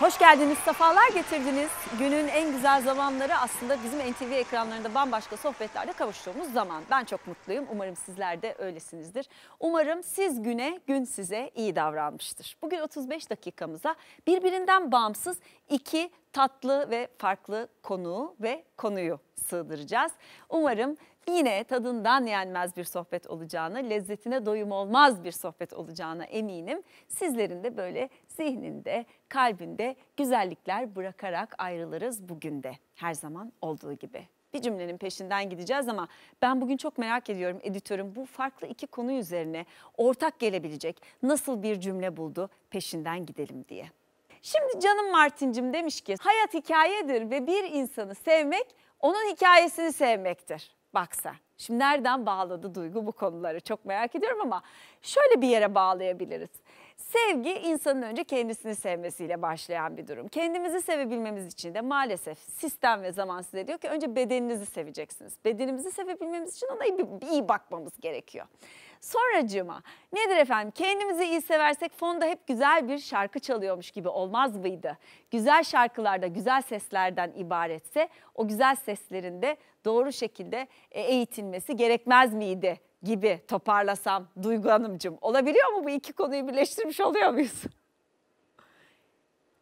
Hoş geldiniz, sefalar getirdiniz. Günün en güzel zamanları aslında bizim NTV ekranlarında bambaşka sohbetlerde kavuştuğumuz zaman. Ben çok mutluyum. Umarım sizler de öylesinizdir. Umarım siz güne, gün size iyi davranmıştır. Bugün 35 dakikamıza birbirinden bağımsız iki tatlı ve farklı konuğu ve konuyu sığdıracağız. Umarım yine tadından yenmez bir sohbet olacağını, lezzetine doyum olmaz bir sohbet olacağına eminim. Sizlerin de böyle zihninde, kalbinde güzellikler bırakarak ayrılırız bugün de her zaman olduğu gibi. Bir cümlenin peşinden gideceğiz ama ben bugün çok merak ediyorum editörüm bu farklı iki konu üzerine ortak gelebilecek nasıl bir cümle buldu peşinden gidelim diye. Şimdi canım Martincim demiş ki hayat hikayedir ve bir insanı sevmek onun hikayesini sevmektir. Baksa. Şimdi nereden bağladı Duygu bu konuları çok merak ediyorum ama şöyle bir yere bağlayabiliriz. Sevgi insanın önce kendisini sevmesiyle başlayan bir durum. Kendimizi sevebilmemiz için de maalesef sistem ve zaman size diyor ki önce bedeninizi seveceksiniz. Bedenimizi sevebilmemiz için ona iyi, iyi bakmamız gerekiyor. Sonracığıma nedir efendim kendimizi iyi seversek fonda hep güzel bir şarkı çalıyormuş gibi olmaz mıydı? Güzel şarkılarda güzel seslerden ibaretse o güzel seslerin de doğru şekilde e, eğitilmesi gerekmez miydi gibi toparlasam Duygu Hanımcığım olabiliyor mu bu iki konuyu birleştirmiş oluyor muyuz?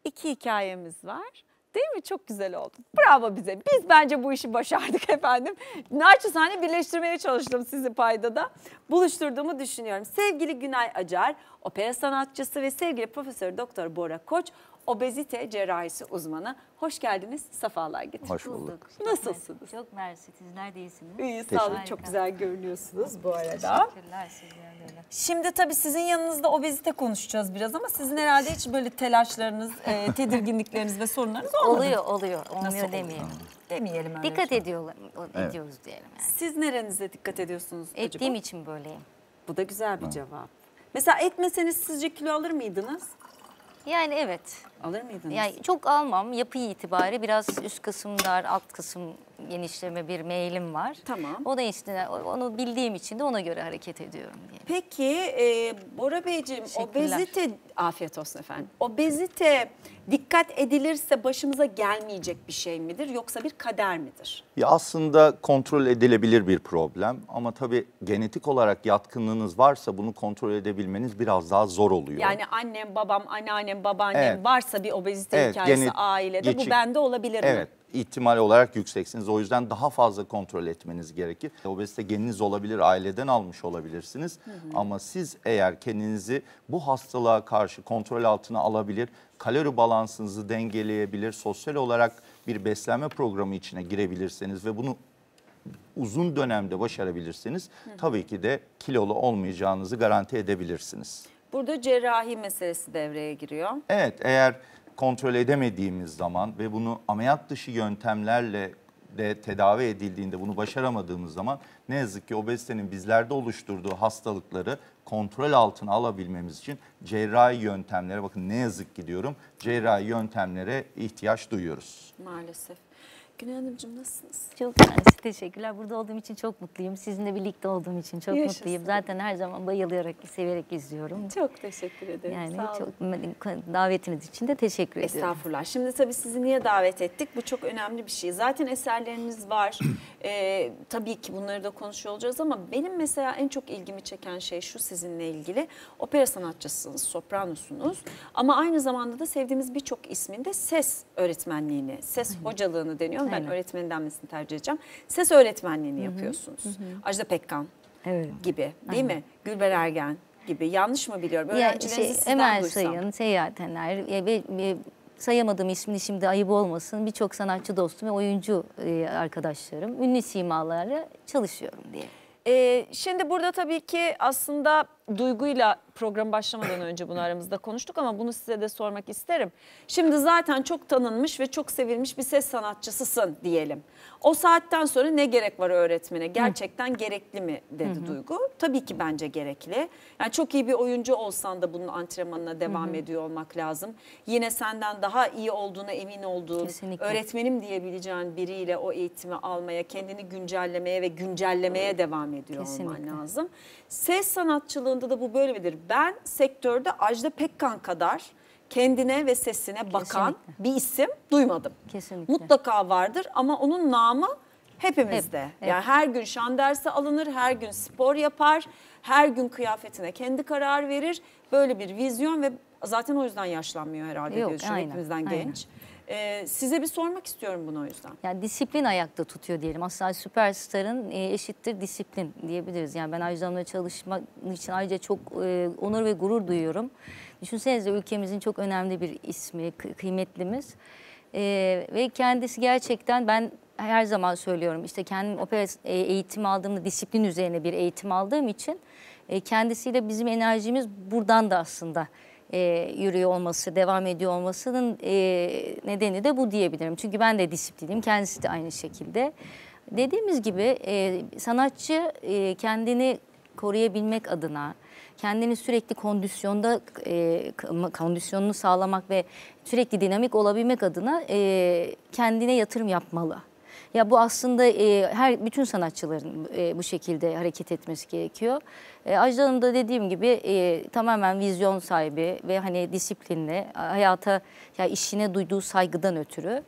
İki hikayemiz var. Değil mi? Çok güzel oldu. Bravo bize. Biz bence bu işi başardık efendim. Naçizane birleştirmeye çalıştım sizi paydada. Buluşturduğumu düşünüyorum. Sevgili Günay Acar, opera sanatçısı ve sevgili Profesör Doktor Bora Koç, obezite cerrahisi uzmanı. Hoş geldiniz, sefalar getirdiniz. Hoş bulduk. Nasılsınız? Çok mersi. Sizler de iyisiniz. İyi, sağ olun. Çok güzel görünüyorsunuz bu arada. Teşekkürler sizler de öyle. Şimdi tabii sizin yanınızda obezite konuşacağız biraz ama sizin herhalde hiç böyle telaşlarınız, e, tedirginlikleriniz ve sorunlarınız olmadı. Oluyor oluyor. Olmuyor Nasıl demeyelim. Demeyelim öyle. Dikkat ediyorlar, ediyoruz diyelim yani. Siz nerenize dikkat ediyorsunuz Ettiğim acaba? için böyleyim. Bu da güzel bir cevap. Mesela etmeseniz sizce kilo alır mıydınız? Yani evet. Alır mıydınız? Yani çok almam. Yapı itibari biraz üst kısım dar, alt kısım genişleme bir meyilim var. Tamam. O da işte onu bildiğim için de ona göre hareket ediyorum diye. Peki e, Bora Beyciğim obezite, afiyet olsun efendim. Obezite dikkat edilirse başımıza gelmeyecek bir şey midir yoksa bir kader midir? Ya aslında kontrol edilebilir bir problem ama tabii genetik olarak yatkınlığınız varsa bunu kontrol edebilmeniz biraz daha zor oluyor. Yani annem, babam, anneannem, babaannem Evet. varsa bir obezite Evet, hikayesi ailede bu geçik- bende olabilir mi? Evet, ihtimal olarak yükseksiniz. O yüzden daha fazla kontrol etmeniz gerekir. Obezite geniniz olabilir, aileden almış olabilirsiniz. Ama siz eğer kendinizi bu hastalığa karşı kontrol altına alabilir, kalori balansınızı dengeleyebilir, sosyal olarak bir beslenme programı içine girebilirseniz ve bunu uzun dönemde başarabilirseniz tabii ki de kilolu olmayacağınızı garanti edebilirsiniz. Burada cerrahi meselesi devreye giriyor. Evet eğer kontrol edemediğimiz zaman ve bunu ameliyat dışı yöntemlerle de tedavi edildiğinde bunu başaramadığımız zaman ne yazık ki obezitenin bizlerde oluşturduğu hastalıkları kontrol altına alabilmemiz için cerrahi yöntemlere bakın ne yazık ki diyorum cerrahi yöntemlere ihtiyaç duyuyoruz. Maalesef. Güney Hanımcığım nasılsınız? Çok. Teşekkürler. Burada olduğum için çok mutluyum. Sizinle birlikte olduğum için çok Yaşasın. mutluyum. Zaten her zaman bayılarak, severek izliyorum. Çok teşekkür ederim. Yani Sağ olun. çok davetiniz için de teşekkür ediyorum. Estağfurullah. Şimdi tabii sizi niye davet ettik? Bu çok önemli bir şey. Zaten eserleriniz var. Ee, tabii ki bunları da konuşuyor olacağız ama benim mesela en çok ilgimi çeken şey şu sizinle ilgili. Opera sanatçısınız, sopranosunuz. Ama aynı zamanda da sevdiğimiz birçok ismin de ses öğretmenliğini, ses hocalığını deniyorum. Ben Aynen. öğretmenin denmesini tercih edeceğim. Ses öğretmenliğini yapıyorsunuz. Ajda Pekkan Evet. gibi değil mi? Gülber Ergen gibi. Yanlış mı biliyorum? Ya Öğrencilerinizi şey, sizden Emel duysam. Sayın, Seyahat Ener ve, ve sayamadığım ismini şimdi ayıp olmasın. Birçok sanatçı dostum ve oyuncu e, arkadaşlarım, ünlü simalarla çalışıyorum diye. Ee, şimdi burada tabii ki aslında duyguyla program başlamadan önce bunu aramızda konuştuk ama bunu size de sormak isterim. Şimdi zaten çok tanınmış ve çok sevilmiş bir ses sanatçısısın diyelim. O saatten sonra ne gerek var öğretmene? Gerçekten gerekli mi dedi Duygu. Tabii ki bence gerekli. Yani çok iyi bir oyuncu olsan da bunun antrenmanına devam ediyor olmak lazım. Yine senden daha iyi olduğuna emin olduğun, Kesinlikle. öğretmenim diyebileceğin biriyle o eğitimi almaya, kendini güncellemeye ve güncellemeye devam ediyor olman Kesinlikle. lazım. Ses sanatçılığında da bu böyle midir? Ben sektörde Ajda Pekkan kadar kendine ve sesine bakan Kesinlikle. bir isim duymadım. Kesinlikle. Mutlaka vardır ama onun namı hepimizde. Hep, hep. Yani her gün şan dersi alınır, her gün spor yapar, her gün kıyafetine kendi karar verir. Böyle bir vizyon ve zaten o yüzden yaşlanmıyor herhalde Yok, diye düşünüyorum. aynen, Hepimizden aynen. genç. Ee, size bir sormak istiyorum bunu o yüzden. Yani disiplin ayakta tutuyor diyelim. Aslında süperstarın e, eşittir disiplin diyebiliriz. Yani ben Ajda çalışmak için ayrıca çok e, onur ve gurur duyuyorum. Düşünsenize ülkemizin çok önemli bir ismi, kı- kıymetlimiz. E, ve kendisi gerçekten ben her zaman söylüyorum işte kendim opera e, eğitimi aldığımda disiplin üzerine bir eğitim aldığım için e, kendisiyle bizim enerjimiz buradan da aslında e, yürüyor olması, devam ediyor olmasının e, nedeni de bu diyebilirim. Çünkü ben de disiplinim, kendisi de aynı şekilde. Dediğimiz gibi e, sanatçı e, kendini koruyabilmek adına, kendini sürekli kondisyonda e, kondisyonunu sağlamak ve sürekli dinamik olabilmek adına e, kendine yatırım yapmalı. Ya bu aslında e, her bütün sanatçıların e, bu şekilde hareket etmesi gerekiyor. E, Ajda Hanım da dediğim gibi e, tamamen vizyon sahibi ve hani disiplinli, hayata ya işine duyduğu saygıdan ötürü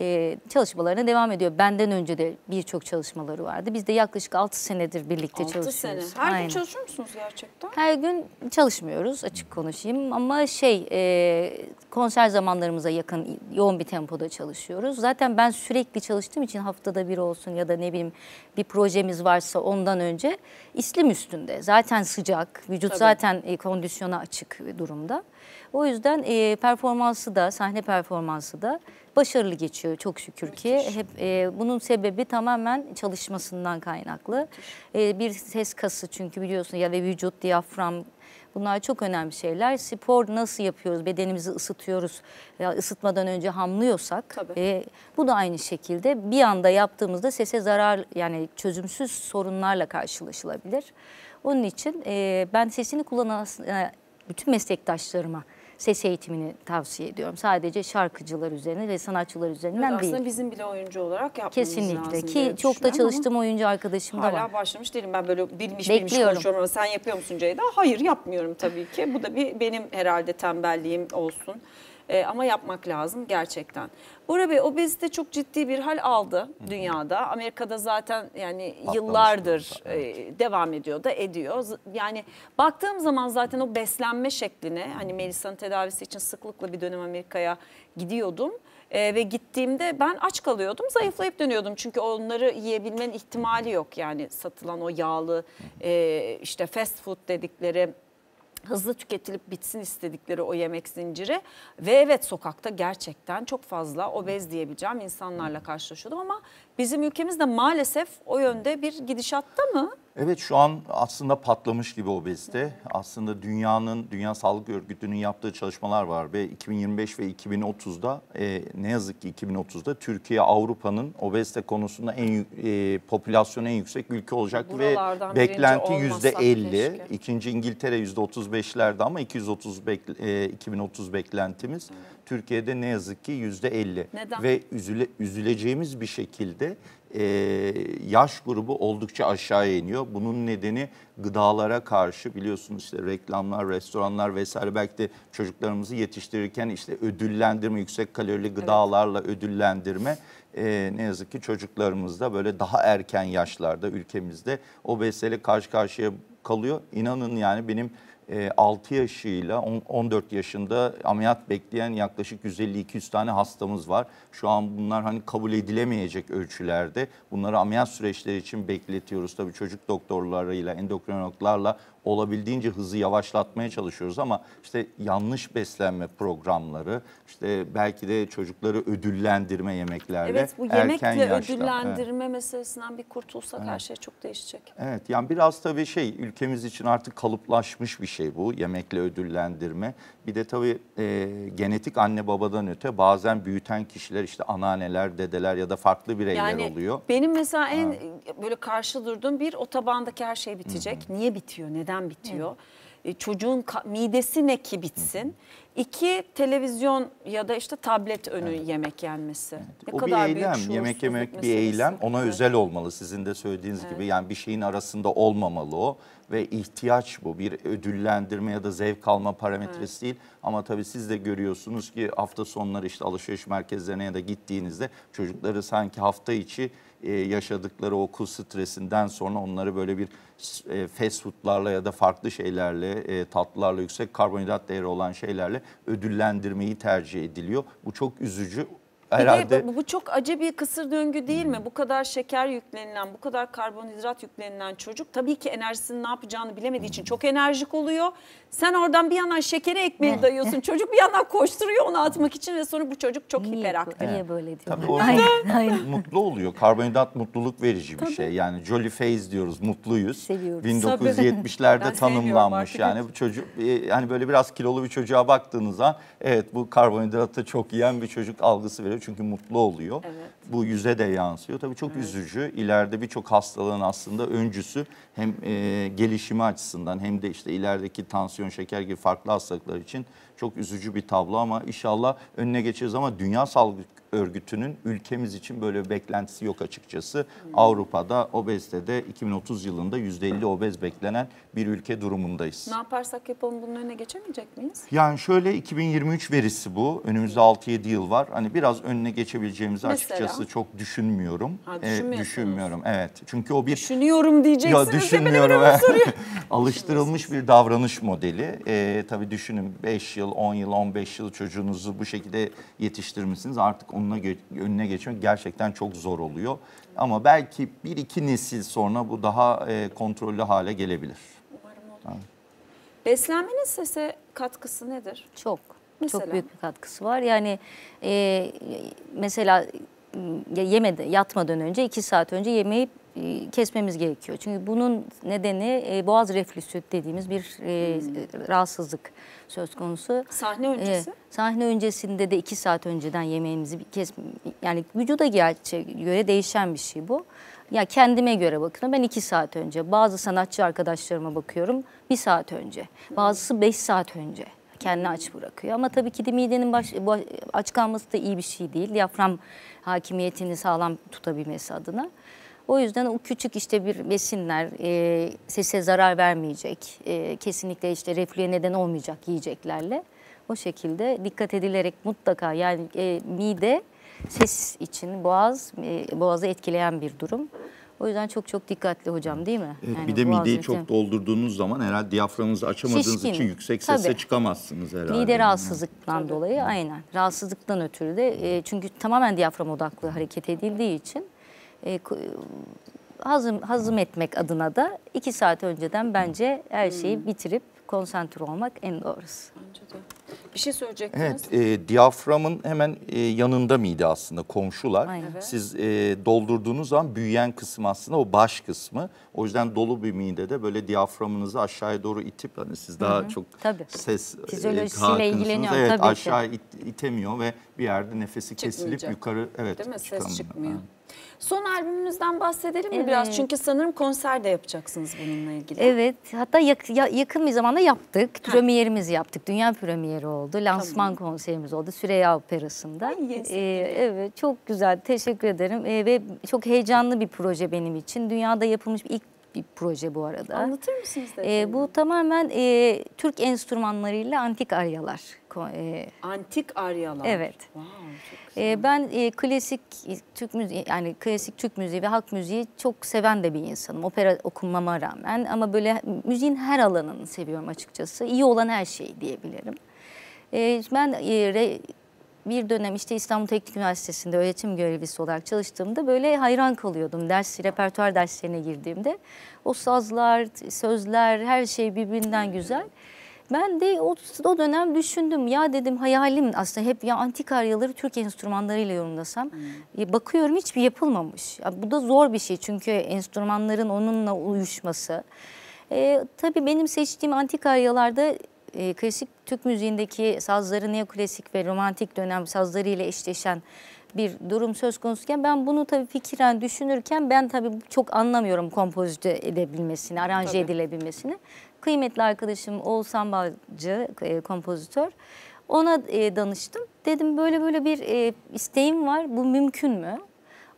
e, çalışmalarına devam ediyor. Benden önce de birçok çalışmaları vardı. Biz de yaklaşık 6 senedir birlikte 6 sene. çalışıyoruz. Her Aynen. gün çalışıyor musunuz gerçekten? Her gün çalışmıyoruz açık konuşayım ama şey e, konser zamanlarımıza yakın yoğun bir tempoda çalışıyoruz. Zaten ben sürekli çalıştığım için haftada bir olsun ya da ne bileyim bir projemiz varsa ondan önce islim üstünde. Zaten sıcak, vücut Tabii. zaten e, kondisyona açık durumda. O yüzden e, performansı da sahne performansı da başarılı geçiyor çok şükür ki. Hep e, bunun sebebi tamamen çalışmasından kaynaklı. E, bir ses kası çünkü biliyorsun ya ve vücut, diyafram bunlar çok önemli şeyler. Spor nasıl yapıyoruz? Bedenimizi ısıtıyoruz. Ya ısıtmadan önce hamlıyorsak Tabii. e, bu da aynı şekilde bir anda yaptığımızda sese zarar yani çözümsüz sorunlarla karşılaşılabilir. Onun için e, ben sesini kullanan e, bütün meslektaşlarıma ses eğitimini tavsiye ediyorum. Sadece şarkıcılar üzerine ve sanatçılar üzerinden Evet, değil. aslında bizim bile oyuncu olarak yapmamız Kesinlikle lazım ki diye çok da çalıştığım oyuncu arkadaşım da Hala var. başlamış değilim. Ben böyle bilmiş bilmiş Bekliyorum. konuşuyorum ama sen yapıyor musun Ceyda? Hayır yapmıyorum tabii ki. Bu da bir benim herhalde tembelliğim olsun. Ee, ama yapmak lazım gerçekten. Bora Bey obezite çok ciddi bir hal aldı dünyada. Amerika'da zaten yani Patlamış yıllardır e, devam ediyor da ediyor. Yani baktığım zaman zaten o beslenme şekline hani Melisa'nın tedavisi için sıklıkla bir dönem Amerika'ya gidiyordum. E, ve gittiğimde ben aç kalıyordum, zayıflayıp dönüyordum. Çünkü onları yiyebilmenin ihtimali yok. Yani satılan o yağlı e, işte fast food dedikleri hızlı tüketilip bitsin istedikleri o yemek zinciri. Ve evet sokakta gerçekten çok fazla obez diyebileceğim insanlarla karşılaşıyordum ama bizim ülkemizde maalesef o yönde bir gidişatta mı? Evet şu an aslında patlamış gibi obezite. Aslında dünyanın, Dünya Sağlık Örgütü'nün yaptığı çalışmalar var ve 2025 ve 2030'da e, ne yazık ki 2030'da Türkiye Avrupa'nın obezite konusunda en e, popülasyonu en yüksek ülke olacak Buralardan ve beklenti yüzde 50. keşke. İkinci İngiltere yüzde 35'lerde ama 230 bek- e, 2030 beklentimiz. Türkiye'de ne yazık ki yüzde 50. Neden? Ve üzüle, üzüleceğimiz bir şekilde e, yaş grubu oldukça aşağıya iniyor. Bunun nedeni gıdalara karşı biliyorsunuz işte reklamlar, restoranlar vesaire belki de çocuklarımızı yetiştirirken işte ödüllendirme, yüksek kalorili gıdalarla ödüllendirme e, ne yazık ki çocuklarımızda böyle daha erken yaşlarda ülkemizde obeziteyle karşı karşıya kalıyor. İnanın yani benim e, 6 yaşıyla on- 14 yaşında ameliyat bekleyen yaklaşık 150-200 tane hastamız var. Şu an bunlar hani kabul edilemeyecek ölçülerde. Bunları ameliyat süreçleri için bekletiyoruz. Tabii çocuk doktorlarıyla, endokrinologlarla olabildiğince hızı yavaşlatmaya çalışıyoruz ama işte yanlış beslenme programları, işte belki de çocukları ödüllendirme yemeklerle Evet bu yemekle yaşta. Evet. ödüllendirme meselesinden bir kurtulsak her şey çok değişecek. Evet yani biraz tabii şey ülkemiz için artık kalıplaşmış bir şey bu yemekle ödüllendirme. Bir de tabii e, genetik anne babadan öte bazen büyüten kişiler işte anneanneler, dedeler ya da farklı bireyler Yani oluyor. benim mesela en böyle karşı durduğum bir o tabandaki her şey bitecek. Niye bitiyor? Neden bitiyor? E, Çocuğun midesi ne ki bitsin? İki televizyon ya da işte tablet önü yemek yenmesi. Ne o bir kadar büyük eylem, şuursuzluk yemek yemek bir eylem. Ona Evet. özel olmalı sizin de söylediğiniz gibi. Yani bir şeyin arasında olmamalı o ve ihtiyaç bu. Bir ödüllendirme ya da zevk alma parametresi değil. Ama tabii siz de görüyorsunuz ki hafta sonları işte alışveriş merkezlerine ya da gittiğinizde çocukları sanki hafta içi e, yaşadıkları okul stresinden sonra onları böyle bir e, fast foodlarla ya da farklı şeylerle, e, tatlılarla, yüksek karbonhidrat değeri olan şeylerle ödüllendirmeyi tercih ediliyor. Bu çok üzücü. Bir de Herhalde bu, bu çok acı bir kısır döngü değil mi? Bu kadar şeker yüklenilen, bu kadar karbonhidrat yüklenilen çocuk tabii ki enerjisinin ne yapacağını bilemediği için çok enerjik oluyor. Sen oradan bir yandan şekeri ekmeği dayıyorsun. Çocuk bir yandan koşturuyor onu atmak için ve sonra bu çocuk çok Niye, hiperaktif. niye böyle diyorlar? Tabii Aynen, aynen. mutlu oluyor. Karbonhidrat mutluluk verici bir şey. Yani jolly face diyoruz, mutluyuz. Seviyoruz. 1970'lerde Ben sevmiyorum tanımlanmış. Yani bu çocuk e, yani böyle biraz kilolu bir çocuğa baktığınız zaman evet bu karbonhidratı çok yiyen bir çocuk algısı veriyor. Çünkü mutlu oluyor. Evet. Bu yüze de yansıyor. Tabii çok üzücü. İleride birçok hastalığın aslında öncüsü hem e, gelişimi açısından hem de işte ilerideki tansiyon, şeker gibi farklı hastalıklar için çok üzücü bir tablo ama inşallah önüne geçeceğiz ama Dünya Sağlık Örgütü'nün ülkemiz için böyle bir beklentisi yok açıkçası. Avrupa'da obezitede 2030 yılında %50 obez beklenen bir ülke durumundayız. Ne yaparsak yapalım bunun önüne geçemeyecek miyiz? Yani şöyle 2023 verisi bu. Önümüzde 6-7 yıl var. Hani biraz önüne geçebileceğimizi Mesela? açıkçası çok düşünmüyorum. Ha, Ee, düşünmüyorum. Evet. Çünkü o bir Düşünüyorum diyeceksiniz. ya düşünmüyorum. Benim. Alıştırılmış bir davranış modeli. Ee, tabii düşünün 5 yıl, 10 yıl, 15 yıl çocuğunuzu bu şekilde yetiştirmişsiniz. Artık onunla ge- önüne geçmek gerçekten çok zor oluyor. Ama belki bir iki nesil sonra bu daha e, kontrollü hale gelebilir. Umarım olur. Beslenmenin sese katkısı nedir? Çok. Mesela? Çok büyük bir katkısı var. Yani e, mesela yemede yatmadan önce iki saat önce yemeği kesmemiz gerekiyor. Çünkü bunun nedeni e, boğaz reflüsü dediğimiz bir e, rahatsızlık söz konusu. Sahne öncesi? E, sahne öncesinde de iki saat önceden yemeğimizi kes yani vücuda göre değişen bir şey bu. Ya kendime göre bakıyorum ben iki saat önce. Bazı sanatçı arkadaşlarıma bakıyorum bir saat önce. Bazısı beş saat önce kendini aç bırakıyor. Ama tabii ki de midenin baş, aç kalması da iyi bir şey değil. Diyafram hakimiyetini sağlam tutabilmesi adına. O yüzden o küçük işte bir besinler, e, sese zarar vermeyecek, e, kesinlikle işte reflüye neden olmayacak yiyeceklerle o şekilde dikkat edilerek mutlaka yani e, mide ses için boğaz, e, boğazı etkileyen bir durum. O yüzden çok çok dikkatli hocam değil mi? Evet, Yani bir de mideyi çok doldurduğunuz zaman herhalde diyaframınızı açamadığınız Şişkin. için yüksek sesle Tabii. çıkamazsınız herhalde. Mide rahatsızlıktan Tabii. dolayı aynen. Rahatsızlıktan ötürü de e, çünkü tamamen diyafram odaklı hareket edildiği için e, hazım hazım etmek adına da iki saat önceden bence her şeyi Hmm. bitirip konsantre olmak en doğrusu. Bence de. Bir şey söyleyecektiniz. Evet, e, diyaframın hemen e, yanında mide aslında komşular. Aynen. Evet. Siz e, doldurduğunuz zaman büyüyen kısım aslında o baş kısmı. O yüzden dolu bir midede böyle diyaframınızı aşağıya doğru itip hani siz daha çok Tabii. ses e, Fizyolojisiyle ilgileniyorum, Evet, tabii ki. aşağı it- itemiyor ve bir yerde nefesi kesilip Çıkmayacak. yukarı evet Değil mi? Ses çıkamıyor. çıkmıyor. Ha. Son albümünüzden bahsedelim mi Evet. biraz? Çünkü sanırım konser de yapacaksınız bununla ilgili. Evet, hatta yak- ya- yakın bir zamanda yaptık. Premierimizi yaptık. Dünya premieri oldu. Lansman konserimiz oldu Süreyya Operası'nda. Yes. Ee, evet, çok güzel. Teşekkür ederim. Ee, ve çok heyecanlı bir proje benim için. Dünyada yapılmış ilk bir proje bu arada. Anlatır mısınız? Detayını? bu tamamen e, Türk enstrümanlarıyla antik aryalar. E, Antik aryalar. Evet. Wow, ee, ben e, klasik e, Türk müziği yani klasik Türk müziği ve halk müziği çok seven de bir insanım. Opera okumama rağmen ama böyle müziğin her alanını seviyorum açıkçası. İyi olan her şey diyebilirim. Ee, ben e, re- bir dönem işte İstanbul Teknik Üniversitesi'nde öğretim görevlisi olarak çalıştığımda böyle hayran kalıyordum. Ders, repertuar derslerine girdiğimde. O sazlar, sözler, her şey birbirinden güzel. Ben de o, o dönem düşündüm ya dedim hayalim aslında hep ya antik aryaları Türk enstrümanlarıyla yorumlasam. E, bakıyorum hiçbir yapılmamış. Ya, bu da zor bir şey çünkü enstrümanların onunla uyuşması. E, tabii benim seçtiğim antik aryalarda e, klasik Türk müziğindeki sazları neoklasik ve romantik dönem sazlarıyla eşleşen bir durum söz konusuyken ben bunu tabii fikren düşünürken ben tabii çok anlamıyorum kompozite edebilmesini, aranje Tabii. edilebilmesini. Kıymetli arkadaşım Oğuzhan Balcı, e, kompozitör. Ona e, danıştım. Dedim böyle böyle bir e, isteğim var. Bu mümkün mü?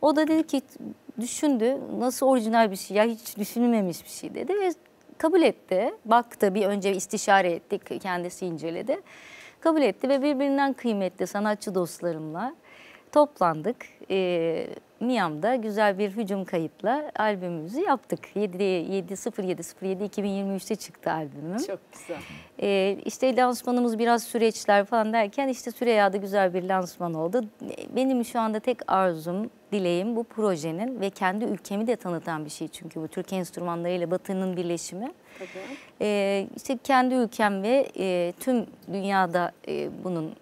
O da dedi ki düşündü. Nasıl orijinal bir şey ya hiç düşünülmemiş bir şey dedi ve kabul etti. Baktı bir önce istişare ettik. Kendisi inceledi. Kabul etti ve birbirinden kıymetli sanatçı dostlarımla toplandık. E, Miami'da güzel bir hücum kayıtla albümümüzü yaptık. 7 7 07 07 2023'te çıktı albümüm. Çok güzel. Ee, işte lansmanımız biraz süreçler falan derken işte Süreyya'da güzel bir lansman oldu. Benim şu anda tek arzum, dileğim bu projenin ve kendi ülkemi de tanıtan bir şey çünkü bu Türk enstrümanlarıyla Batı'nın birleşimi. Tabii. Ee, işte kendi ülkem ve e, tüm dünyada e, bunun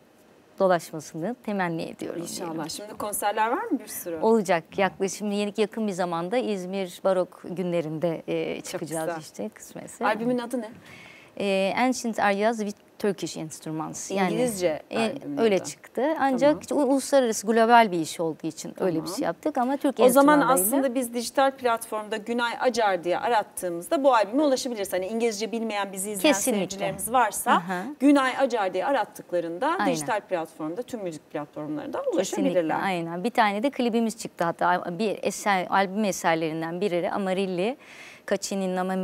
dolaşmasını temenni ediyorum. diyelim. İnşallah. Şimdi konserler var mı bir sürü? Olacak yaklaşık yeni yakın bir zamanda İzmir Barok günlerinde e, çıkacağız işte kısmetse. Albümün adı ne? e, Ancient Areas with Turkish Instruments. İngilizce e, albümün öyle çıktı. Ancak u- uluslararası global bir iş olduğu için öyle bir Tamam. şey yaptık ama Türk O zaman aslında biz dijital platformda Günay Acar diye arattığımızda bu albüme ulaşabiliriz. Hani İngilizce bilmeyen bizi izleyen Kesinlikle. seyircilerimiz varsa Aha. Günay Acar diye arattıklarında Aynen. dijital platformda tüm müzik platformlarından Kesinlikle ulaşabilirler. aynen. Bir tane de klibimiz çıktı hatta bir eser, albüm eserlerinden biri Amarilli.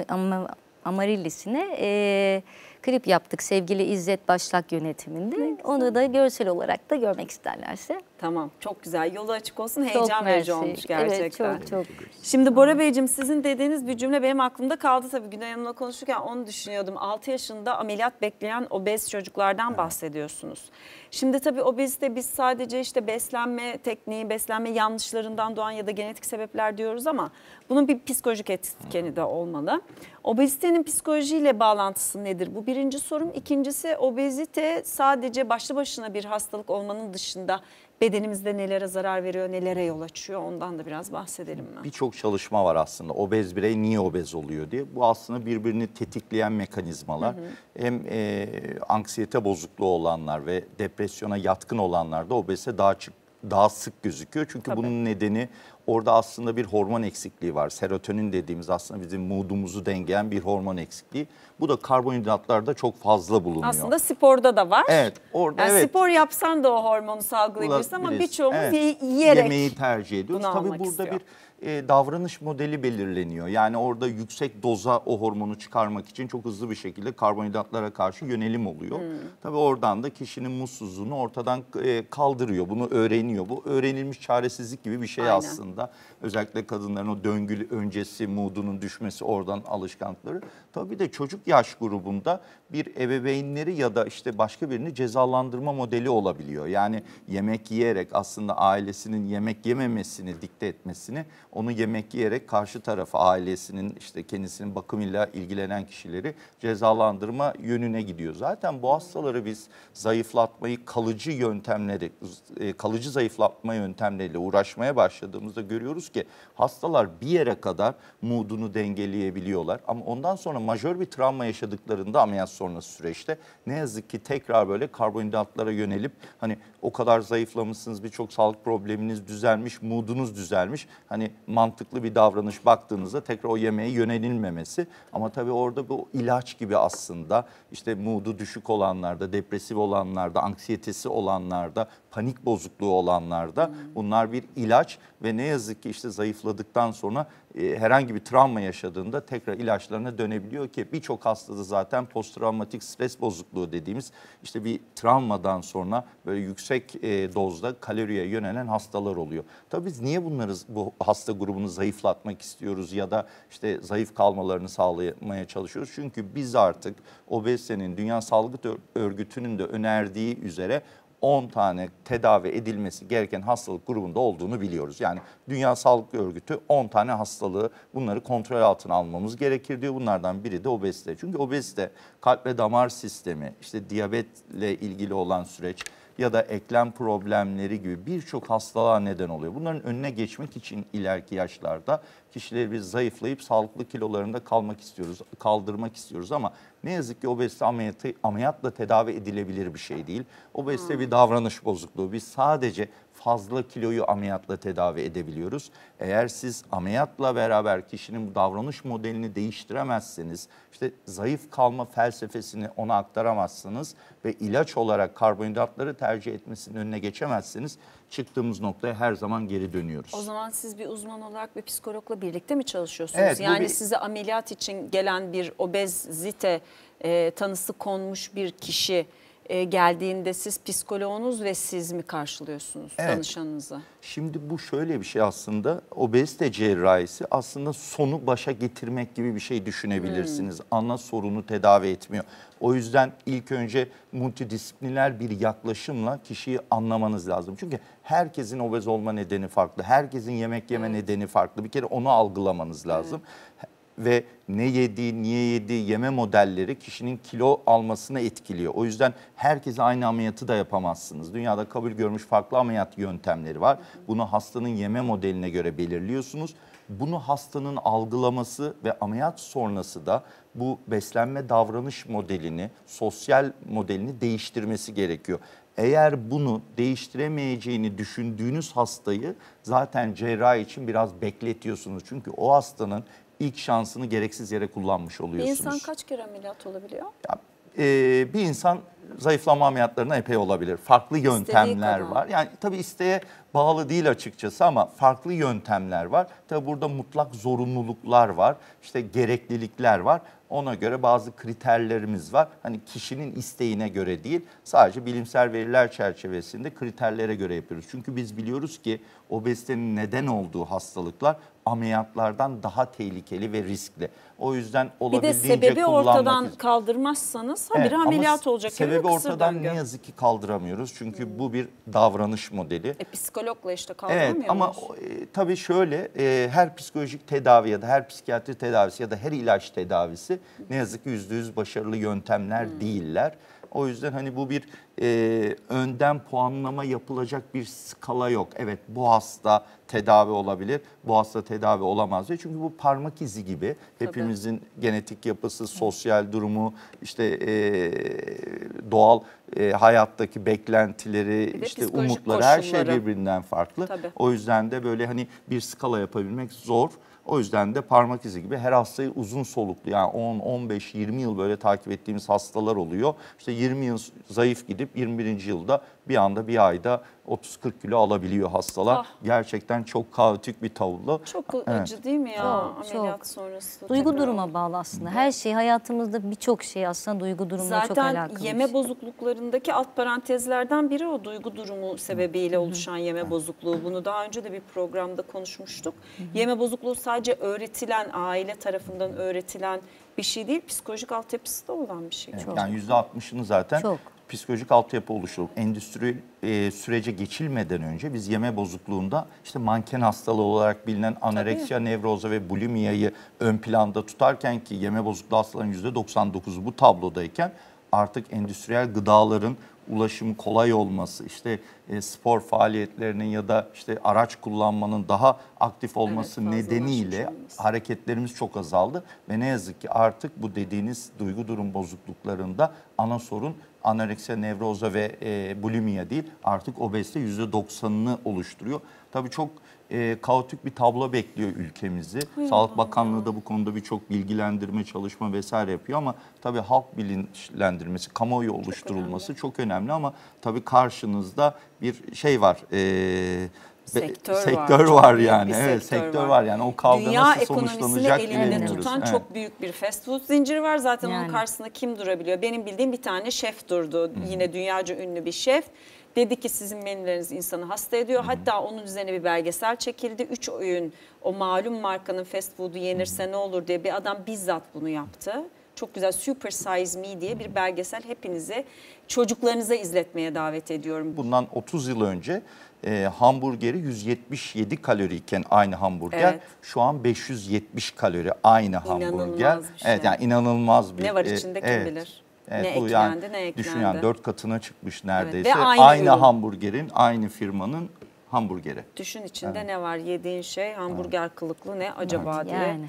Ama, Amarillisine e, klip yaptık sevgili İzzet Başlak yönetiminde. Onu da görsel olarak da görmek isterlerse. Tamam çok güzel yolu açık olsun Çok heyecan verici mersi. olmuş gerçekten. Evet çok çok. Şimdi Bora Beyciğim sizin dediğiniz bir cümle benim aklımda kaldı tabii Günay Hanım'la konuşurken onu düşünüyordum. 6 yaşında ameliyat bekleyen obez çocuklardan bahsediyorsunuz. Şimdi tabii obezite biz sadece işte beslenme tekniği, beslenme yanlışlarından doğan ya da genetik sebepler diyoruz ama bunun bir psikolojik etkeni de olmalı. Obezitenin psikolojiyle bağlantısı nedir? Bu birinci sorum. İkincisi obezite sadece başlı başına bir hastalık olmanın dışında bedenimizde nelere zarar veriyor, nelere yol açıyor ondan da biraz bahsedelim mi? Birçok çalışma var aslında. Obez birey niye obez oluyor diye. Bu aslında birbirini tetikleyen mekanizmalar. Hem e, anksiyete bozukluğu olanlar ve depresyona yatkın olanlarda obezite daha çık daha sık gözüküyor. Çünkü Tabii. bunun nedeni orada aslında bir hormon eksikliği var. Serotonin dediğimiz aslında bizim moodumuzu dengeleyen bir hormon eksikliği. Bu da karbonhidratlarda çok fazla bulunuyor. Aslında sporda da var. Evet, orada Yani evet. Spor yapsan da o hormonu salgılayabilirsin ama birçoğumuz Evet. ye- yiyerek Yemeği tercih ediyoruz. Tabii burada istiyor. bir e, davranış modeli belirleniyor. Yani orada yüksek doza o hormonu çıkarmak için çok hızlı bir şekilde karbonhidratlara karşı yönelim oluyor. Hmm. Tabii oradan da kişinin mutsuzluğunu ortadan e, kaldırıyor. Bunu öğreniyor. Bu öğrenilmiş çaresizlik gibi bir şey Aynen. aslında. Özellikle kadınların o döngü öncesi moodunun düşmesi oradan alışkanlıkları. Tabii de çocuk yaş grubunda bir ebeveynleri ya da işte başka birini cezalandırma modeli olabiliyor. Yani yemek yiyerek aslında ailesinin yemek yememesini dikte etmesini, onu yemek yiyerek karşı tarafa ailesinin işte kendisinin bakımıyla ilgilenen kişileri cezalandırma yönüne gidiyor. Zaten bu hastaları biz zayıflatmayı kalıcı yöntemleri, e, kalıcı zayıflatma yöntemleriyle uğraşmaya başladığımızda görüyoruz hastalar bir yere kadar moodunu dengeleyebiliyorlar. Ama ondan sonra majör bir travma yaşadıklarında ameliyat sonrası süreçte ne yazık ki tekrar böyle karbonhidratlara yönelip hani o kadar zayıflamışsınız birçok sağlık probleminiz düzelmiş, moodunuz düzelmiş. Hani mantıklı bir davranış baktığınızda tekrar o yemeğe yönelilmemesi. Ama tabii orada bu ilaç gibi aslında işte moodu düşük olanlarda, depresif olanlarda, anksiyetesi olanlarda, panik bozukluğu olanlarda bunlar bir ilaç ve ne yazık ki işte zayıfladıktan sonra e, herhangi bir travma yaşadığında tekrar ilaçlarına dönebiliyor ki birçok hastada zaten posttraumatik stres bozukluğu dediğimiz işte bir travmadan sonra böyle yüksek e, dozda kaloriye yönelen hastalar oluyor. Tabii biz niye bunları bu hasta grubunu zayıflatmak istiyoruz ya da işte zayıf kalmalarını sağlamaya çalışıyoruz? Çünkü biz artık obezitenin Dünya Sağlık Örgütü'nün de önerdiği üzere 10 tane tedavi edilmesi gereken hastalık grubunda olduğunu biliyoruz. Yani Dünya Sağlık Örgütü 10 tane hastalığı bunları kontrol altına almamız gerekir diyor. Bunlardan biri de obezite. Çünkü obezite kalp ve damar sistemi, işte diyabetle ilgili olan süreç ya da eklem problemleri gibi birçok hastalığa neden oluyor. Bunların önüne geçmek için ileriki yaşlarda kişileri biz zayıflayıp sağlıklı kilolarında kalmak istiyoruz, kaldırmak istiyoruz ama ne yazık ki obezite ameliyatı, ameliyatla tedavi edilebilir bir şey değil. Obezite bir davranış bozukluğu. Biz sadece fazla kiloyu ameliyatla tedavi edebiliyoruz. Eğer siz ameliyatla beraber kişinin bu davranış modelini değiştiremezseniz, işte zayıf kalma felsefesini ona aktaramazsınız ve ilaç olarak karbonhidratları tercih etmesinin önüne geçemezseniz çıktığımız noktaya her zaman geri dönüyoruz. O zaman siz bir uzman olarak bir psikologla birlikte mi çalışıyorsunuz? Evet, yani bir- size ameliyat için gelen bir obezite e, tanısı konmuş bir kişi e, geldiğinde siz psikoloğunuz ve siz mi karşılıyorsunuz Evet. danışanınızı? Şimdi bu şöyle bir şey aslında obezite cerrahisi aslında sonu başa getirmek gibi bir şey düşünebilirsiniz. Ana sorunu tedavi etmiyor. O yüzden ilk önce multidisipliner bir yaklaşımla kişiyi anlamanız lazım. Çünkü herkesin obez olma nedeni farklı. Herkesin yemek yeme nedeni farklı. Bir kere onu algılamanız lazım. Ve ne yediği, niye yediği yeme modelleri kişinin kilo almasına etkiliyor. O yüzden herkese aynı ameliyatı da yapamazsınız. Dünyada kabul görmüş farklı ameliyat yöntemleri var. Bunu hastanın yeme modeline göre belirliyorsunuz. Bunu hastanın algılaması ve ameliyat sonrası da bu beslenme davranış modelini, sosyal modelini değiştirmesi gerekiyor. Eğer bunu değiştiremeyeceğini düşündüğünüz hastayı zaten cerrahi için biraz bekletiyorsunuz. Çünkü o hastanın ilk şansını gereksiz yere kullanmış Bir oluyorsunuz. insan kaç kere ameliyat olabiliyor? Ya, e, bir insan zayıflama ameliyatlarına epey olabilir. Farklı yöntemler var. Yani tabii isteğe bağlı değil açıkçası ama farklı yöntemler var. Tabii burada mutlak zorunluluklar var. İşte gereklilikler var. Ona göre bazı kriterlerimiz var. Hani kişinin isteğine göre değil, sadece bilimsel veriler çerçevesinde kriterlere göre yapıyoruz. Çünkü biz biliyoruz ki obezitenin neden olduğu hastalıklar ameliyatlardan daha tehlikeli ve riskli. O yüzden Bir olabildiğince de sebebi ortadan için- kaldırmazsanız Evet, habire ama ameliyat olacak. Sebebi ortadan döngü. ne yazık ki kaldıramıyoruz. Çünkü bu bir davranış modeli. E, psikologla işte kaldıramıyor Evet ama e, tabii şöyle e, her psikolojik tedavi ya da her psikiyatri tedavisi ya da her ilaç tedavisi ne yazık ki yüzde yüz başarılı yöntemler Hmm. değiller. O yüzden hani bu bir e, önden puanlama yapılacak bir skala yok. Evet bu hasta tedavi olabilir, bu hasta tedavi olamaz diye. Çünkü bu parmak izi gibi hepimizin genetik yapısı, sosyal durumu, işte e, doğal e, hayattaki beklentileri, işte umutları her şey koşulları. birbirinden farklı. Tabii. O yüzden de böyle hani bir skala yapabilmek zor. O yüzden de parmak izi gibi her hastayı uzun soluklu yani 10, 15, 20 yıl böyle takip ettiğimiz hastalar oluyor. İşte 20 yıl zayıf gidip 21. yılda bir anda bir ayda 30-40 kilo alabiliyor hastalar. Ah. Gerçekten çok kaotik bir tablo. Çok Evet. acı değil mi ya Çok, ameliyat çok. sonrası? Duygu tekrar? duruma bağlı aslında. Her şey hayatımızda birçok şey aslında duygu durumuna çok Zaten alakalı. bir yeme şey. bozukluklarındaki alt parantezlerden biri o duygu durumu sebebiyle oluşan yeme bozukluğu. Bunu daha önce de bir programda konuşmuştuk. Yeme bozukluğu sadece öğretilen, aile tarafından öğretilen bir şey değil, psikolojik altyapısı da olan bir şey. Evet, Çok. Yani %60'ını zaten Çok. Psikolojik altyapı oluşturup endüstri e, sürece geçilmeden önce biz yeme bozukluğunda işte manken hastalığı olarak bilinen anoreksiya, nevroza ve bulimiyayı ön planda tutarken ki yeme bozukluğu hastalarının %99'u bu tablodayken artık endüstriyel gıdaların ulaşımı kolay olması, işte e, spor faaliyetlerinin ya da işte araç kullanmanın daha aktif olması fazlalaşmış nedeniyle hareketlerimiz çok azaldı ve ne yazık ki artık bu dediğiniz duygu durum bozukluklarında ana sorun anoreksiya, nevroza ve e, bulimiya değil artık obezite %90'ını oluşturuyor. Tabii çok e, kaotik bir tablo bekliyor ülkemizi. Sağlık Bakanlığı da bu konuda birçok bilgilendirme çalışma vesaire yapıyor ama tabii halk bilinçlendirmesi, kamuoyu oluşturulması çok önemli, ama tabii karşınızda bir şey var. e, be- Sektör var, sektör çok var büyük yani. evet, sektör sektör var. var. yani. O kavga Dünya nasıl sonuçlanacak elinde bilemiyoruz. tutan Evet. çok büyük bir fast food zinciri var. Zaten onun Yani. karşısında kim durabiliyor? Benim bildiğim bir tane şef durdu. Yine dünyaca ünlü bir şef. Dedi ki sizin menüleriniz insanı hasta ediyor. Hatta onun üzerine bir belgesel çekildi. Üç öğün o malum markanın fast food'u yenirse ne olur diye bir adam bizzat bunu yaptı. Çok güzel Super Size Me diye bir belgesel hepinize çocuklarınıza izletmeye davet ediyorum. Bundan 30 yıl önce e, hamburgeri 177 kaloriyken aynı hamburger Evet. şu an 570 kalori aynı İnanılmaz hamburger. şey. Evet yani inanılmaz bir. Ne var e, içinde kim evet. bilir? Evet, Ne bu eklendi, ne eklendi. Düşün yani 4 katına çıkmış neredeyse. ve aynı ürün. hamburgerin, aynı firmanın hamburgeri. Düşün içinde ne var yediğin şey hamburger kılıklı ne acaba diye. Yani.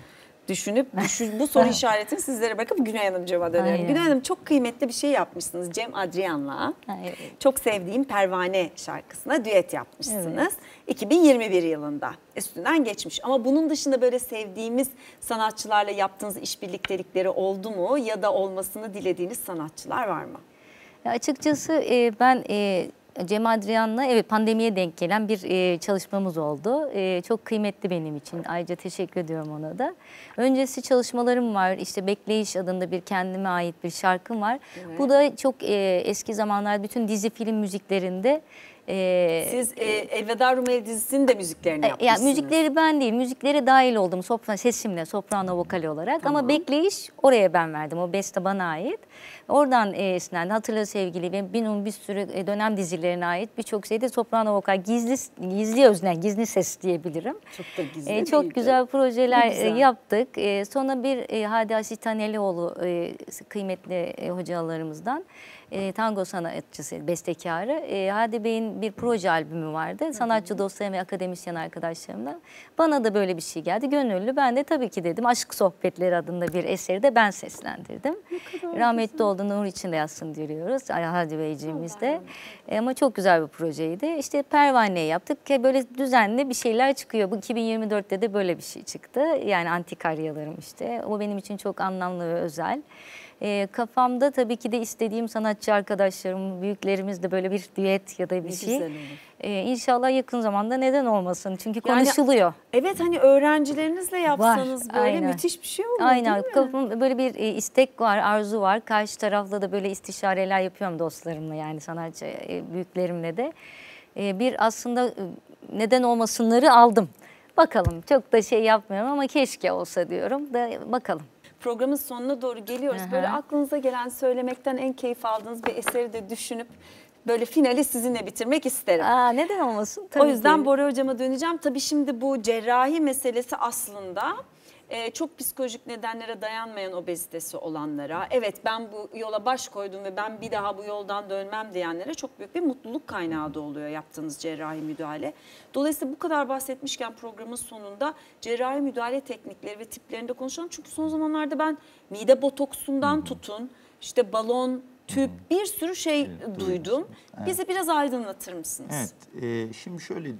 Düşünüp düşün, bu soru işaretini sizlere bırakıp Güney Hanımcığıma dönelim. Aynen. Güney Hanım çok kıymetli bir şey yapmışsınız Cem Adrian'la. Evet. Çok sevdiğim Pervane şarkısına düet yapmışsınız. 2021 yılında üstünden geçmiş. Ama bunun dışında böyle sevdiğimiz sanatçılarla yaptığınız işbirliktelikleri oldu mu? Ya da olmasını dilediğiniz sanatçılar var mı? Ya açıkçası e, ben e, Cem Adrian'la evet pandemiye denk gelen bir e, çalışmamız oldu. E, çok kıymetli benim için. Ayrıca teşekkür ediyorum ona da. Öncesi çalışmalarım var. İşte Bekleyiş adında bir kendime ait bir şarkım var. Bu da çok e, eski zamanlar bütün dizi film müziklerinde e, Siz e, Elveda Rumeli dizisinin de müziklerini E, yapmışsınız. Yani müzikleri ben değil, müziklere dahil oldum sopran sesimle, soprano vokal olarak ama bekleyiş oraya ben verdim. O beste bana ait. Oradan e, esinlendi. Hatırla sevgili ve Binum bir sürü e, dönem dizilerine ait birçok şeyde soprano vokal, gizli gizli öznen, gizli ses diyebilirim. Çok da gizli E, çok değildi. güzel projeler Ne güzel. e, yaptık. E, sonra bir e, Hadi Asitanelioğlu e, kıymetli e, hocalarımızdan e, tango sanatçısı, bestekarı. E, Hadi Bey'in bir proje albümü vardı. Sanatçı dostlarım ve akademisyen arkadaşlarımdan. Bana da böyle bir şey geldi. Gönüllü. Ben de tabii ki dedim. Aşk Sohbetleri adında bir eseri de ben seslendirdim. Rahmetli oldu Nur içinde yazsın diyoruz. Hadi Beyciğimiz de. E, ama çok güzel bir projeydi. İşte pervaneyi yaptık. Ki Böyle düzenli bir şeyler çıkıyor. Bu 2024'te de böyle bir şey çıktı. Yani antikaryalarım işte. O benim için çok anlamlı ve özel. E, kafamda tabii ki de istediğim sanatçı arkadaşlarım, büyüklerimiz de böyle bir düet ya da bir Ne şey. E, inşallah yakın zamanda neden olmasın? Çünkü Yani- konuşuluyor. Evet hani öğrencilerinizle yapsanız böyle aynen. müthiş bir şey olur Aynen. değil mi? Kafam böyle bir e, istek var, arzu var. Karşı tarafla da böyle istişareler yapıyorum dostlarımla yani sanatçı e, büyüklerimle de. E, bir aslında e, neden olmasınları aldım. Bakalım çok da şey yapmıyorum ama keşke olsa diyorum da bakalım. Programın sonuna doğru geliyoruz. Hı hı. Böyle aklınıza gelen söylemekten en keyif aldığınız bir eseri de düşünüp böyle finali sizinle bitirmek isterim. Aa, neden olmasın? o Tabii yüzden ki. Bora Hocam'a döneceğim. Tabii şimdi bu cerrahi meselesi aslında e, çok psikolojik nedenlere dayanmayan obezitesi olanlara, evet ben bu yola baş koydum ve ben bir daha bu yoldan dönmem diyenlere çok büyük bir mutluluk kaynağı da oluyor yaptığınız cerrahi müdahale. Dolayısıyla bu kadar bahsetmişken programın sonunda cerrahi müdahale teknikleri ve tiplerinde konuşalım. Çünkü son zamanlarda ben mide botoksundan tutun, işte balon, tüp bir sürü şey Evet, duydum. duymuşsunuz. Bizi biraz aydınlatır mısınız? Evet, e, şimdi şöyle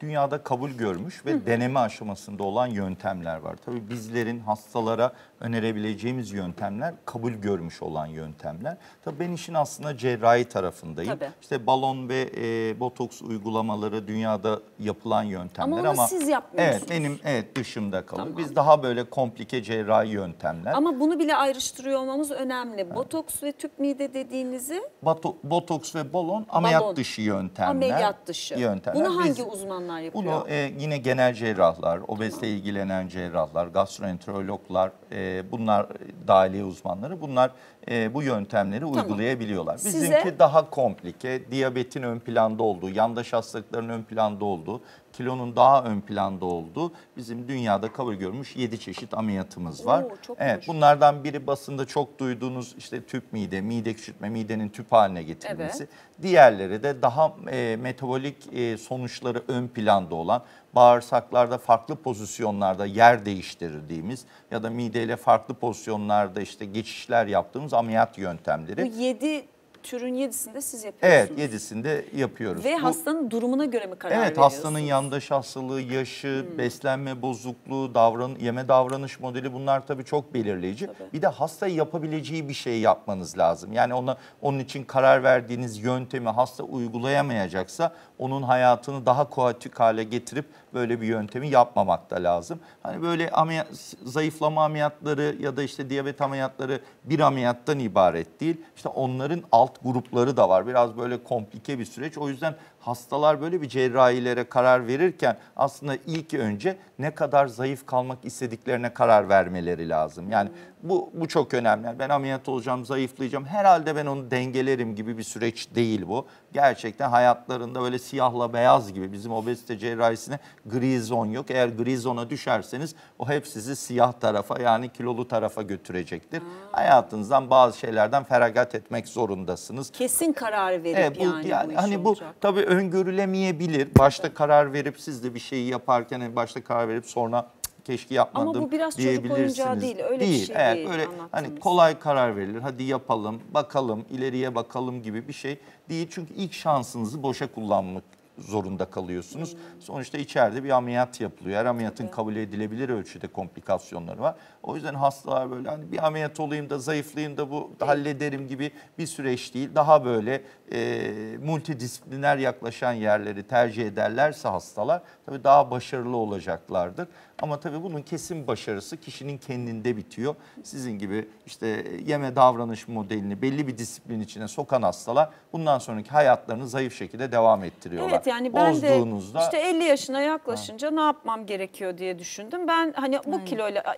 dünyada kabul görmüş ve deneme aşamasında olan yöntemler var. Tabii bizlerin hastalara önerebileceğimiz yöntemler kabul görmüş olan yöntemler. Tabii ben işin aslında cerrahi tarafındayım. Tabii. İşte balon ve e, botoks uygulamaları dünyada yapılan yöntemler Ama ama, siz yapmıyorsunuz. Evet, benim evet dışımda kalıyor. Tamam. Biz daha böyle komplike cerrahi yöntemler. Ama bunu bile ayrıştırıyor olmamız önemli. Botoks ve tüp mide dediğinizi Bato- botoks ve balon ameliyat Balon. dışı yöntemler. ameliyat dışı. Yöntemler. Bunu hangi Biz- uzmanlar yapıyor? Bunu e, yine genel cerrahlar, obezite ilgilenen cerrahlar, gastroenterologlar, e, bunlar dahiliye uzmanları bunlar e, bu yöntemleri uygulayabiliyorlar. Size- Bizimki daha komplike, diyabetin ön planda olduğu, yandaş hastalıkların ön planda olduğu, kilonun daha ön planda olduğu bizim dünyada kabul görmüş 7 çeşit ameliyatımız var. Oo, evet, bunlardan biri basında çok duyduğunuz işte tüp mide, mide küçültme, midenin tüp haline getirilmesi. Evet. Diğerleri de daha e, metabolik e, sonuçları ön planda olan bağırsaklarda farklı pozisyonlarda yer değiştirdiğimiz ya da mideyle farklı pozisyonlarda işte geçişler yaptığımız ameliyat yöntemleri. Bu 7 türün yedisinde siz yapıyorsunuz. Evet yedisinde yapıyoruz. Ve Bu- hastanın durumuna göre mi karar Evet veriyorsunuz? hastanın yandaş hastalığı, yaşı, Hmm. beslenme bozukluğu, davran yeme davranış modeli bunlar tabii çok belirleyici. Tabii. Bir de hasta yapabileceği bir şey yapmanız lazım. Yani ona onun için karar verdiğiniz yöntemi hasta uygulayamayacaksa onun hayatını daha koatik hale getirip böyle bir yöntemi yapmamak da lazım. Hani böyle ameliyat, zayıflama ameliyatları ya da işte diyabet ameliyatları bir ameliyattan ibaret değil. İşte onların alt grupları da var. Biraz böyle komplike bir süreç. O yüzden hastalar böyle bir cerrahilere karar verirken aslında ilk önce ne kadar zayıf kalmak istediklerine karar vermeleri lazım. Yani bu bu çok önemli. Yani ben ameliyat olacağım, zayıflayacağım. Herhalde ben onu dengelerim gibi bir süreç değil bu. Gerçekten hayatlarında böyle siyahla beyaz gibi bizim obezite cerrahisine gri zon yok. Eğer gri zona düşerseniz o hep sizi siyah tarafa yani kilolu tarafa götürecektir. Hayatınızdan bazı şeylerden feragat etmek zorundasınız. Kesin karar verip Evet, bu, yani, yani bu hani bu olacak. tabii öngörülemeyebilir. Başta karar verip siz de bir şeyi yaparken hani başta karar verip sonra "Cık, keşke yapmadım Ama bu biraz çocuk oyuncağı değil, öyle bir şey Eğer değil öyle hani kolay karar verilir. Hadi yapalım, bakalım, ileriye bakalım gibi bir şey değil. Çünkü ilk şansınızı boşa kullanmak zorunda kalıyorsunuz. Hmm. Sonuçta içeride bir ameliyat yapılıyor. Her ameliyatın kabul edilebilir ölçüde komplikasyonları var. O yüzden hastalar böyle hani bir ameliyat olayım da zayıflayayım da bu hallederim gibi bir süreç değil. Daha böyle e, multidisipliner yaklaşan yerleri tercih ederlerse hastalar tabii daha başarılı olacaklardır. Ama tabii bunun kesin başarısı kişinin kendinde bitiyor. Sizin gibi işte yeme davranış modelini belli bir disiplin içine sokan hastalar bundan sonraki hayatlarını zayıf şekilde devam ettiriyorlar. Evet yani ben de Bozduğunuzda işte 50 yaşına yaklaşınca ne yapmam gerekiyor diye düşündüm. Ben hani bu kiloyla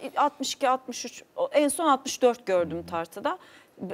62 63 en son 64 gördüm tartıda.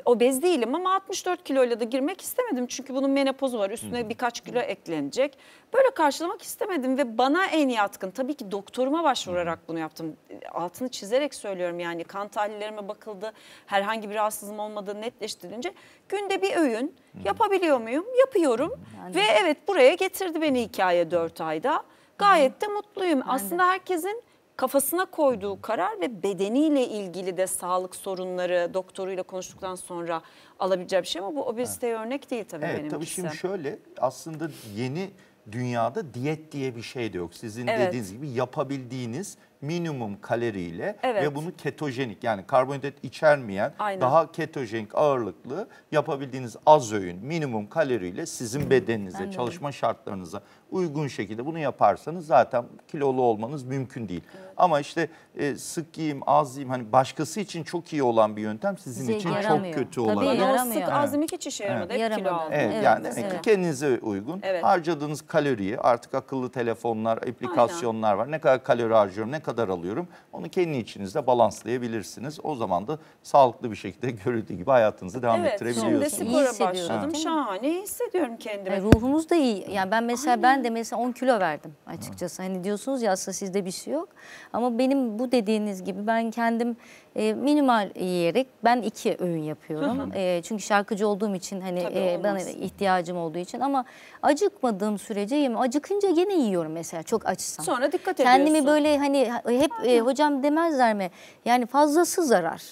Obez değilim ama 64 kiloyla da girmek istemedim. Çünkü bunun menopozu var. Üstüne birkaç kilo eklenecek. Böyle karşılamak istemedim ve bana en yatkın tabii ki doktoruma başvurarak bunu yaptım. Altını çizerek söylüyorum yani kan tahlillerime bakıldı. Herhangi bir rahatsızlığım olmadığı netleştirilince günde bir öğün yapabiliyor muyum? Yapıyorum. Ve evet buraya getirdi beni hikaye 4 ayda. Gayet de mutluyum. Aslında herkesin kafasına koyduğu karar ve bedeniyle ilgili de sağlık sorunları doktoruyla konuştuktan sonra alabileceği bir şey ama bu obeziteye örnek değil tabii Evet benimkisi. tabii şimdi şöyle aslında yeni dünyada diyet diye bir şey de yok. Sizin Evet. dediğiniz gibi yapabildiğiniz minimum kaloriyle Evet. ve bunu ketojenik yani karbonhidrat içermeyen Aynen. daha ketojenik ağırlıklı yapabildiğiniz az öğün minimum kaloriyle sizin bedeninize, çalışma şartlarınıza uygun şekilde bunu yaparsanız zaten kilolu olmanız mümkün değil. Ama işte e, sık yiyeyim, az yiyeyim hani başkası için çok iyi olan bir yöntem sizin Size için çok yaramıyor. kötü Tabii, olabilir. Bana o Yaramıyor. sık az yemek hiç işe yaramadı. Hep kilo aldım. Evet, Evet, yani demek evet. ki kendinize uygun. Evet. Harcadığınız kaloriyi artık akıllı telefonlar, aplikasyonlar var. Ne kadar kalori harcıyorum, ne kadar alıyorum onu kendi içinizde balanslayabilirsiniz. O zaman da sağlıklı bir şekilde görüldüğü gibi hayatınızı devam Evet, şimdi ettirebiliyorsunuz. İyi spora hissediyorum, başladım. Şahane iyi hissediyorum kendimi. Yani ruhumuz da iyi. Yani ben mesela ben de mesela 10 kilo verdim açıkçası. Hani diyorsunuz ya aslında sizde bir şey yok. Ama benim bu dediğiniz gibi ben kendim e, minimal yiyerek ben iki öğün yapıyorum. E, çünkü şarkıcı olduğum için hani Tabii, e, bana ihtiyacım olduğu için ama acıkmadığım sürece yemiyorum. Acıkınca gene yiyorum mesela çok açsam. Sonra dikkat Kendimi ediyorsun. böyle hani hep e, hocam demezler mi? Yani fazlası zarar.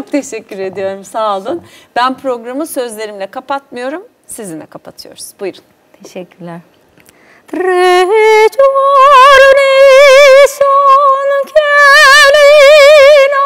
Çok teşekkür ediyorum. Sağ olun. Ben programı sözlerimle kapatmıyorum. Sizinle kapatıyoruz. Buyurun. Teşekkürler. Recorni kelina